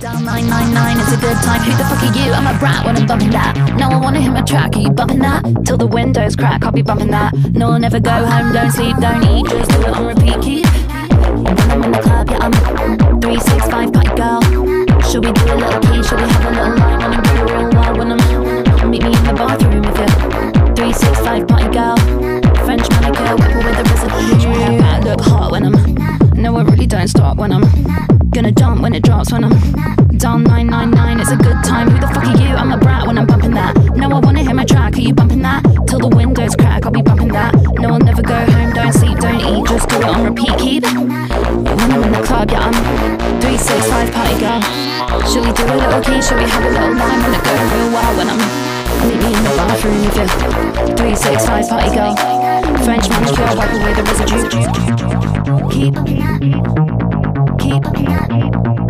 Down 999 is a good time. Who the fuck are you? I'm a brat when I'm bumping that. No, I wanna hit my track. Are you bumping that? Till the windows crack, I'll be bumping that. No, I'll never go home, don't sleep, don't eat. Just do it on repeat. Keep. When I'm in the club, yeah, I'm 365 party girl. Should we do a little key? Should we have a little line when I'm going real wild? When I'm meet me in the bathroom with you. 365 party girl. French manicure, whipper with a residue. I look hot when I'm. No, I really don't stop when I'm. Gonna jump when it drops when I'm down 999. It's a good time. Who the fuck are you? I'm a brat when I'm bumping that. No, I wanna hear my track. Are you bumping that? Till the windows crack, I'll be bumping that. No, I'll never go home. Don't sleep, don't eat. Just do it on repeat. Keep. It. When I'm in the club, yeah, I'm 365 party girl. Should we do a little key? Should we have a little line it go real wild? When I'm meet me in the bathroom with you. 365 party girl. French manicure, wipe away the residue. Keep keep